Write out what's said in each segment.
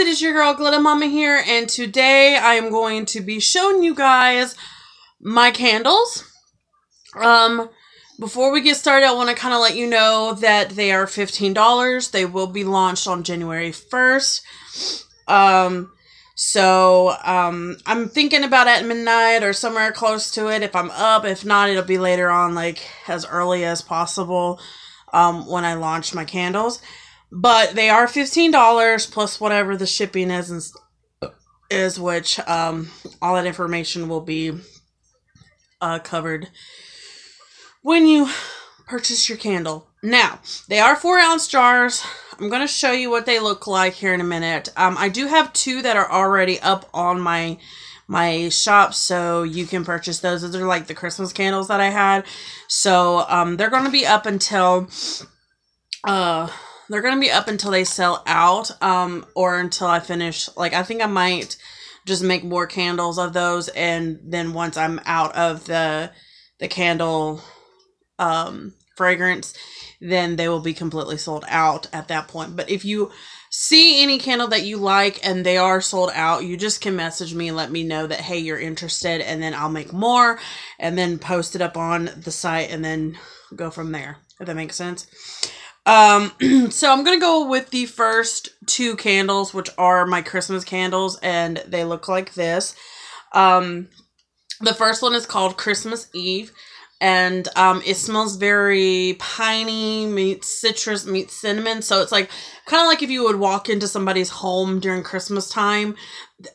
it is your girl Glitter Mama here, and today I am going to be showing you guys my candles. Um, before we get started, I want to kind of let you know that they are $15. They will be launched on January 1st. Um, so, um, I'm thinking about at midnight or somewhere close to it if I'm up. If not, it'll be later on, like, as early as possible, um, when I launch my candles. But they are $15 plus whatever the shipping is and is which um all that information will be uh covered when you purchase your candle. Now, they are 4 ounce jars. I'm going to show you what they look like here in a minute. Um, I do have two that are already up on my my shop so you can purchase those. Those are like the Christmas candles that I had. So um, they're going to be up until uh, they're going to be up until they sell out um, or until I finish. Like I think I might just make more candles of those and then once I'm out of the the candle um, fragrance then they will be completely sold out at that point. But if you see any candle that you like and they are sold out, you just can message me and let me know that, hey, you're interested, and then I'll make more and then post it up on the site and then go from there, if that makes sense. Um, so I'm to go with the first two candles, which are my Christmas candles, and they look like this. Um, the first one is called Christmas Eve and um, it smells very piney meets citrus meets cinnamon. So it's like kind of like if you would walk into somebody's home during christmas time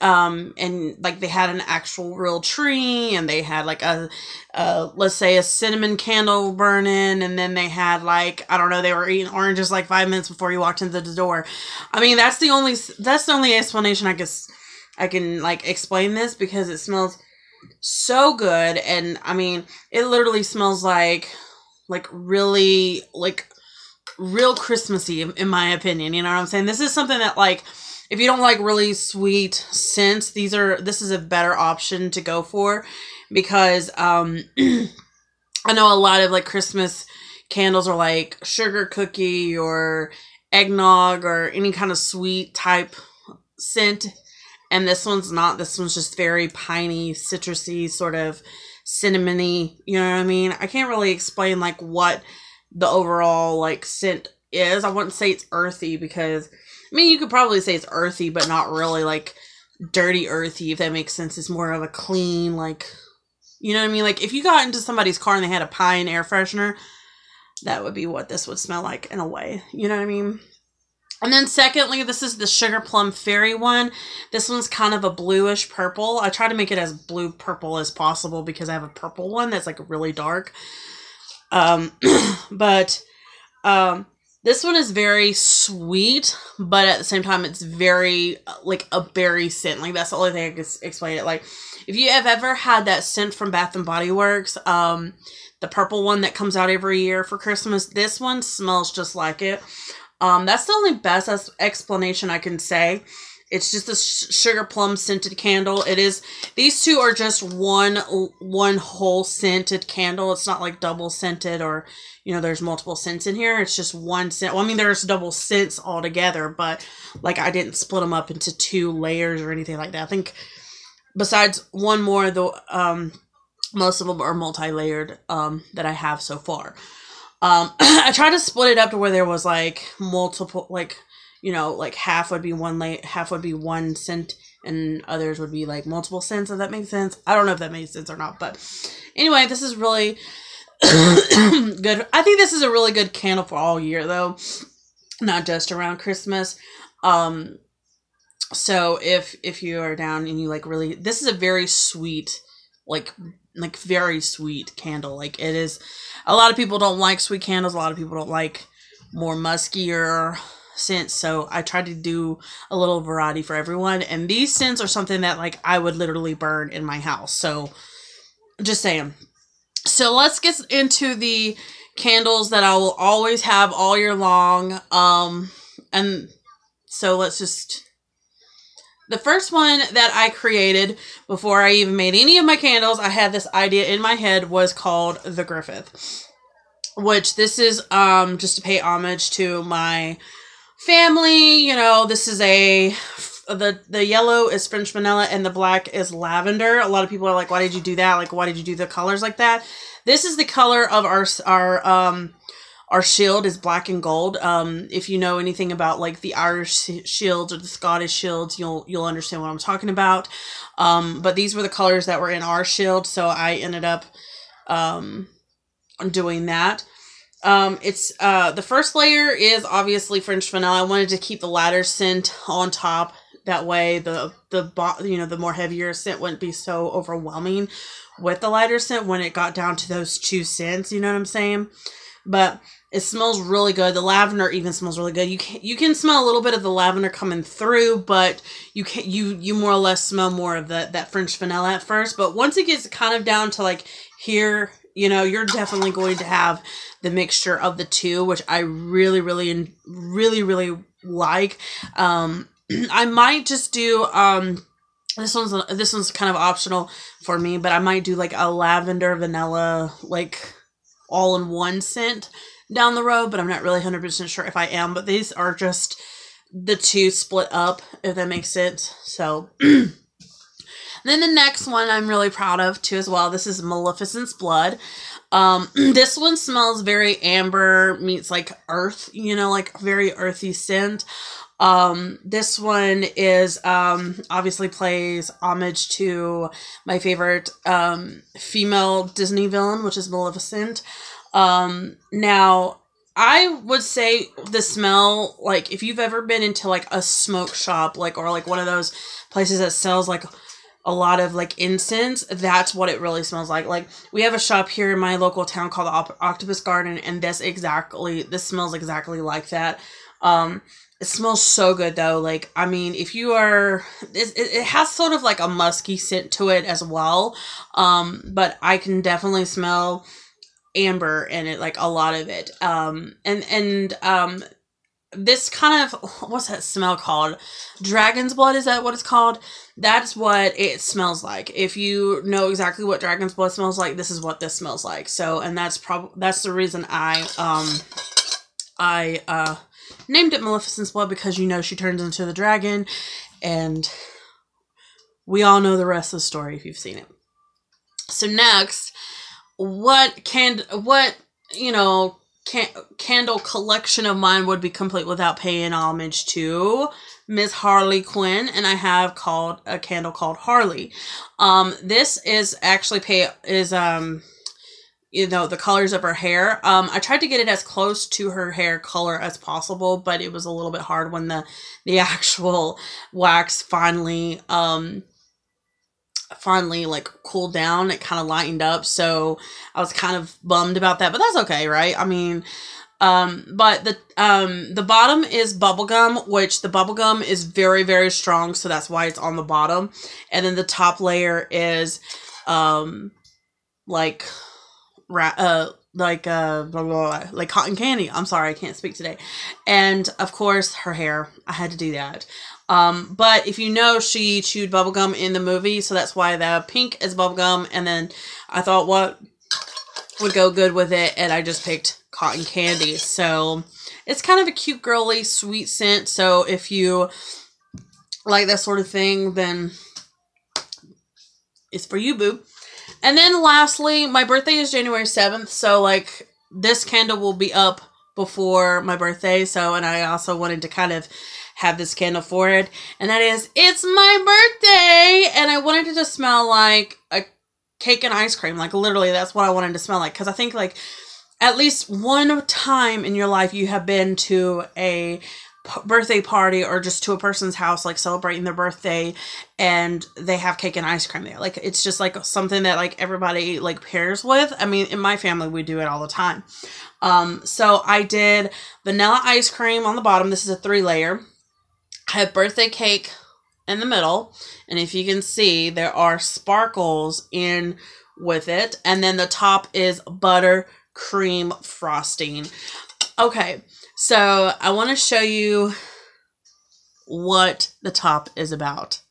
um, and like they had an actual real tree and they had like a, a let's say a cinnamon candle burning and then they had like i don't know they were eating oranges like five minutes before you walked into the door. I mean that's the only that's the only explanation i guess i can like explain this because it smells so good and i mean it literally smells like like really like real christmassy in my opinion you know what i'm saying? This is something that like if you don't like really sweet scents these are this is a better option to go for because um i know a lot of like christmas candles are like sugar cookie or eggnog or any kind of sweet type scent and this one's not. This one's just very piney, citrusy, sort of cinnamony. You know what I mean? I can't really explain like what the overall like scent is. I wouldn't say it's earthy because I mean you could probably say it's earthy, but not really like dirty earthy, if that makes sense. It's more of a clean, like you know what I mean? Like if you got into somebody's car and they had a pine air freshener, that would be what this would smell like in a way. You know what I mean? And then secondly, this is the Sugar Plum Fairy one. This one's kind of a bluish purple. I try to make it as blue purple as possible because I have a purple one that's like really dark. Um, but um, this one is very sweet, but at the same time, it's very like a berry scent. Like that's the only thing I can explain it. Like if you have ever had that scent from Bath and Body Works, um, the purple one that comes out every year for Christmas, this one smells just like it. Um, that's the only best explanation I can say. It's just a sugar plum scented candle. It is these two are just one one whole scented candle. It's not like double scented or you know there's multiple scents in here. It's just one scent. Well, I mean there's double scents altogether, but like I didn't split them up into two layers or anything like that. I think besides one more, the um most of them are multi-layered um that I have so far. Um, I tried to split it up to where there was like multiple, like you know, like half would be one late, half would be one scent, and others would be like multiple scents. If that makes sense, I don't know if that makes sense or not, but anyway, this is really good. I think this is a really good candle for all year though, not just around Christmas. Um, so if if you are down and you like really, this is a very sweet, like like very sweet candle. Like it is a lot of people don't like sweet candles. A lot of people don't like more muskier scents. So I tried to do a little variety for everyone. And these scents are something that like I would literally burn in my house. So just saying. So let's get into the candles that I will always have all year long. Um and so let's just the first one that I created before I even made any of my candles, I had this idea in my head was called the Griffith. Which this is um just to pay homage to my family, you know, this is a the the yellow is French vanilla and the black is lavender. A lot of people are like, why did you do that? Like, why did you do the colors like that? This is the color of our our um our shield is black and gold. Um, if you know anything about like the Irish shields or the Scottish shields, you'll you'll understand what I'm talking about. Um, but these were the colors that were in our shield, so I ended up um, doing that. Um, it's uh, the first layer is obviously French vanilla. I wanted to keep the ladder scent on top. That way, the the you know the more heavier scent wouldn't be so overwhelming with the lighter scent when it got down to those two scents. You know what I'm saying? But it smells really good. The lavender even smells really good. You can you can smell a little bit of the lavender coming through, but you can you you more or less smell more of that that French vanilla at first. But once it gets kind of down to like here you know, you're definitely going to have the mixture of the two, which I really, really, really, really like. Um, I might just do, um, this one's, this one's kind of optional for me, but I might do like a lavender vanilla, like all in one scent down the road, but I'm not really 100% sure if I am, but these are just the two split up, if that makes sense. So, then the next one I'm really proud of too as well. This is Maleficent's Blood. Um, this one smells very amber meets like earth, you know, like very earthy scent. Um, this one is um obviously plays homage to my favorite um female Disney villain, which is Maleficent. Um, now I would say the smell, like if you've ever been into like a smoke shop, like or like one of those places that sells like a lot of like incense, that's what it really smells like. Like we have a shop here in my local town called the Octopus Garden, and this exactly this smells exactly like that. Um, it smells so good though. Like I mean, if you are, it, it has sort of like a musky scent to it as well. Um, but I can definitely smell amber in it, like a lot of it. Um, and and um, this kind of what's that smell called? Dragon's blood is that what it's called? That's what it smells like. If you know exactly what dragon's blood smells like, this is what this smells like. So, and that's probably that's the reason I um I uh named it Maleficent's blood because you know she turns into the dragon and we all know the rest of the story if you've seen it. So next, what can what you know can- candle collection of mine would be complete without paying homage to Miss Harley Quinn, and I have called a candle called Harley. Um, this is actually pay is um you know the colors of her hair. Um i tried to get it as close to her hair color as possible but it was a little bit hard when the the actual wax finally um finally like cooled down. It kind of lightened up so i was kind of bummed about that but that's okay right? I mean um but the um the bottom is bubblegum which the bubblegum is very very strong so that's why it's on the bottom. And then the top layer is um like ra- uh like uh blah, blah, blah, like cotton candy i'm sorry i can't speak today and of course her hair i had to do that um, but if you know, she chewed bubblegum in the movie, so that's why the pink is bubblegum. And then I thought what would go good with it, and I just picked cotton candy. So it's kind of a cute, girly, sweet scent. So if you like that sort of thing, then it's for you, boo. And then lastly, my birthday is January 7th, so like this candle will be up before my birthday. So, and I also wanted to kind of have this candle for it, and that is It's My Birthday! And I wanted it to smell like a cake and ice cream. Like, literally, that's what I wanted to smell like. Because I think, like, at least one time in your life you have been to a birthday party or just to a person's house like celebrating their birthday and they have cake and ice cream there like it's just like something that like everybody like pairs with i mean in my family we do it all the time um so i did vanilla ice cream on the bottom this is a three layer I have birthday cake in the middle. And if you can see, there are sparkles in with it. And then the top is butter cream frosting. Okay, so I want to show you what the top is about.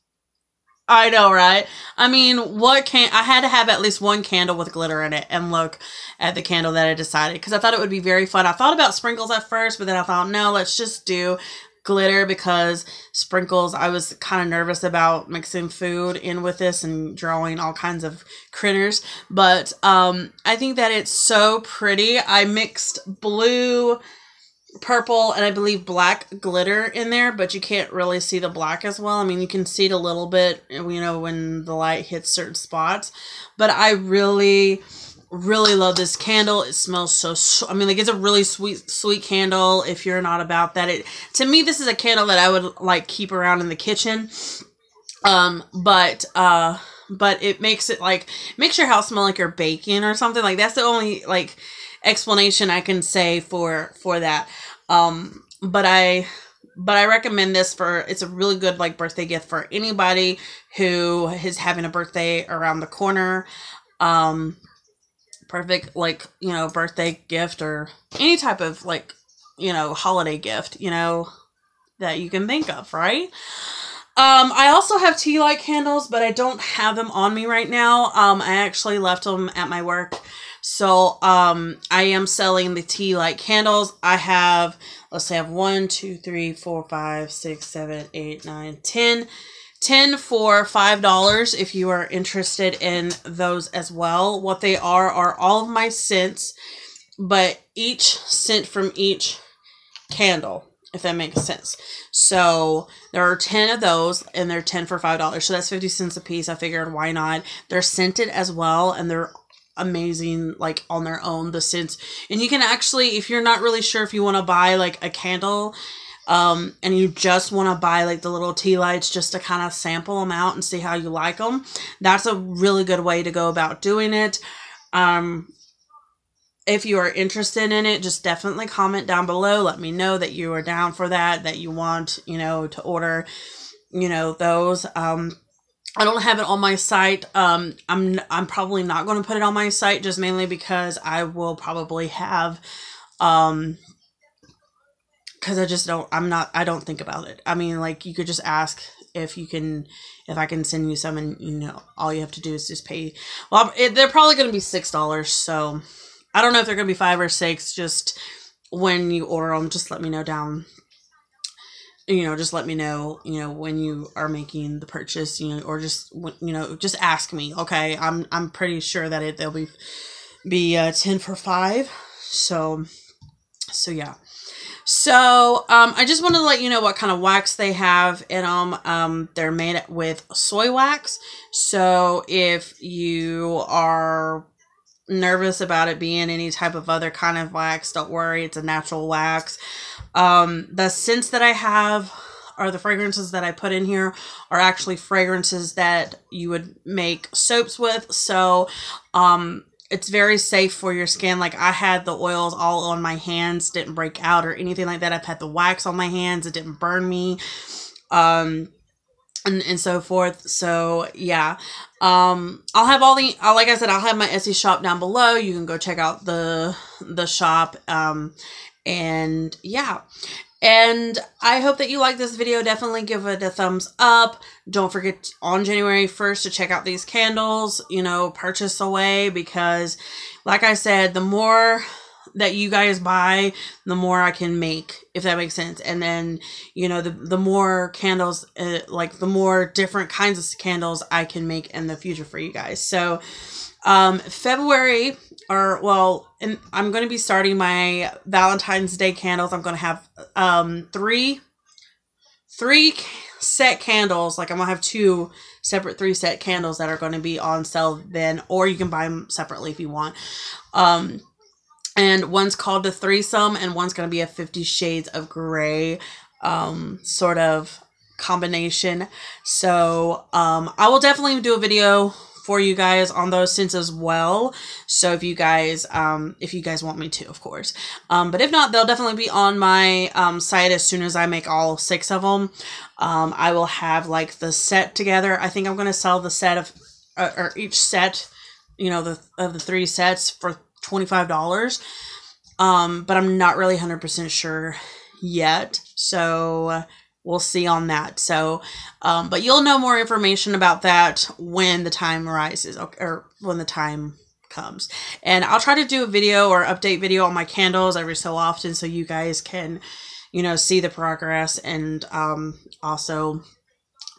I know, right? I mean, what can I had to have at least one candle with glitter in it and look at the candle that I decided because I thought it would be very fun. I thought about sprinkles at first, but then I thought, no, let's just do glitter because sprinkles I was kind of nervous about mixing food in with this and drawing all kinds of critters but um I think that it's so pretty I mixed blue purple and I believe black glitter in there but you can't really see the black as well. I mean you can see it a little bit you know when the light hits certain spots but I really really love this candle. It smells so i mean like it's a really sweet sweet candle if you're not about that. It to me this is a candle that i would like keep around in the kitchen um but uh but it makes it like makes your house smell like you're baking or something. Like that's the only like explanation i can say for for that. Um but i but I recommend this for it's a really good like birthday gift for anybody who is having a birthday around the corner. Um perfect like you know birthday gift or any type of like you know holiday gift you know that you can think of right? Um i also have tea light candles but i don't have them on me right now. Um i actually left them at my work so um i am selling the tea light candles i have let's say i have one two three four five six seven eight nine ten 10 for $5 if you are interested in those as well. What they are are all of my scents, but each scent from each candle, if that makes sense. So there are 10 of those and they're 10 for $5. So that's 50 cents a piece. I figured why not? They're scented as well and they're amazing like on their own the scents and you can actually if you're not really sure if you want to buy like a candle um, and you just want to buy like the little tea lights just to kind of sample them out and see how you like them, that's a really good way to go about doing it. Um, if you are interested in it, just definitely comment down below. Let me know that you are down for that, that you want, you know, to order, you know, those. Um, I don't have it on my site. Um, I'm I'm probably not going to put it on my site just mainly because I will probably have um because I just don't. I'm not. I don't think about it. I mean, like you could just ask if you can, if I can send you some, and you know, all you have to do is just pay. Well, it, they're probably going to be six dollars. So I don't know if they're going to be five or six. Just when you order them, just let me know down. You know, just let me know. You know when you are making the purchase. You know, or just you know, just ask me. Okay, I'm I'm pretty sure that it they'll be be uh, ten for five. So so yeah. So um, I just wanted to let you know what kind of wax they have in them. Um, they're made with soy wax. So if you are nervous about it being any type of other kind of wax, don't worry. It's a natural wax. Um, the scents that I have or the fragrances that I put in here are actually fragrances that you would make soaps with. So, um, it's very safe for your skin. Like I had the oils all on my hands, didn't break out or anything like that. I've had the wax on my hands, it didn't burn me. Um and, and so forth. So yeah. Um I'll have all the like I said, I'll have my Etsy shop down below. You can go check out the the shop. Um and yeah. And I hope that you like this video. Definitely give it a thumbs up. Don't forget on January 1st to check out these candles, you know, purchase away because like I said, the more that you guys buy, the more I can make, if that makes sense. And then, you know, the, the more candles, uh, like the more different kinds of candles I can make in the future for you guys. So, um, February, or well, and I'm going to be starting my Valentine's Day candles. I'm going to have um, three, three set candles. Like I'm going to have two separate three set candles that are going to be on sale then, or you can buy them separately if you want. Um, and one's called the threesome, and one's going to be a Fifty Shades of Grey um, sort of combination. So um, I will definitely do a video for you guys on those scents as well. So if you guys, um, if you guys want me to, of course. Um, but if not, they'll definitely be on my um, site as soon as I make all six of them. Um, I will have like the set together. I think I'm going to sell the set of, uh, or each set, you know, the of the three sets for $25. Um, but I'm not really 100% sure yet. So we'll see on that. So, um, but you'll know more information about that when the time arises or when the time comes. And I'll try to do a video or update video on my candles every so often so you guys can, you know, see the progress and um, also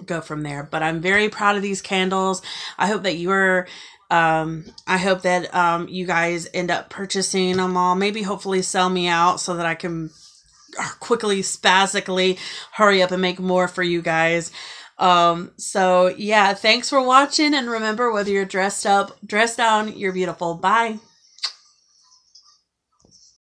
go from there. But I'm very proud of these candles. I hope that you are um i hope that um you guys end up purchasing them all maybe hopefully sell me out so that i can quickly spastically hurry up and make more for you guys. Um so yeah thanks for watching and remember whether you're dressed up dressed down you're beautiful. Bye